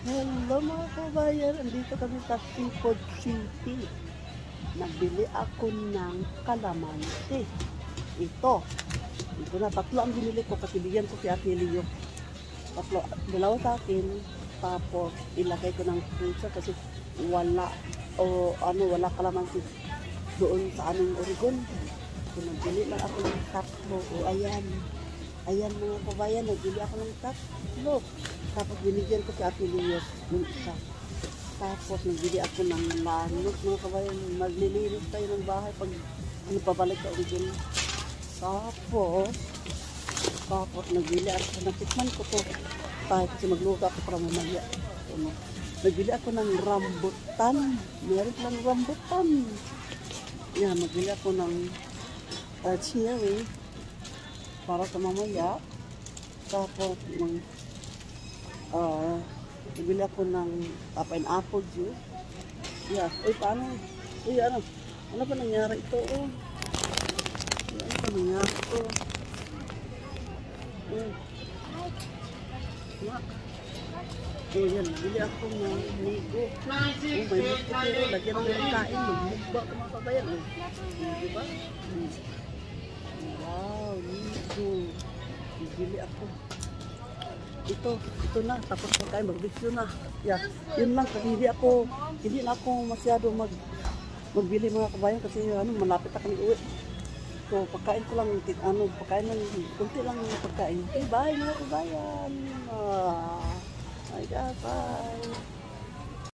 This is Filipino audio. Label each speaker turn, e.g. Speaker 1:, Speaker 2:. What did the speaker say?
Speaker 1: Hello mga kabayan, andito kami sa Seafood City. Nagbili ako ng kalamansi. Ito. Ito na, tatlo ang binili ko kasi bigyan ko si Ate Leo. Tatlo, dalawa sa akin. Tapos ilagay ko ng freezer kasi wala o ano, wala kalamansi doon sa aming Oregon. So nagbili lang ako ng tatlo. O ayan. Ayan mga kabayan, nagbili ako ng tatlo. Tapos binigyan ko si Ate Leo ng isa. Tapos nagbili ako ng lanot mga kabayan. Maglilinis tayo ng bahay pag ano pabalik sa Oregon. Tapos, tapos nagbili ako, natikman ko to. Tayo kasi magluto ako para mamaya. Ano, nagbili ako ng rambutan. Meron lang rambutan. Yan, nagbili ako ng uh, cherry para sa mamaya. Tapos, ng uh, nagbili ako ng uh, pineapple juice. Yeah. Uy, paano? Uy, ano? Ano ba nangyari ito? Oh? Ano ba nangyari ito? Uy. Mak. Eh, yan. Bili ako ng ligo. Oh, may mosquito. Lagyan ng kain. Magmukba ko mga kabayan. Oh. Oh, diba? Hmm. Ligo. Bibili ako. Ito, ito na. Tapos pagkain, mag-video na. Yeah, yun lang. Hindi ako, hindi na ako masyado mag magbili mga kabayan kasi ano, malapit na kami uwi. So, pagkain ko lang, ano, pagkain lang, kunti lang pagkain. Okay, bye mga kabayan. Ah, my God, bye.